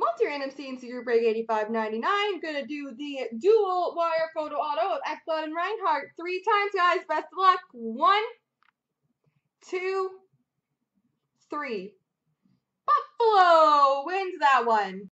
Multi-random and Group Break 85.99. Gonna do the dual wire photo auto of Ekblad and Reinhart three times, guys. Best of luck. One, two, three. Buffalo wins that one.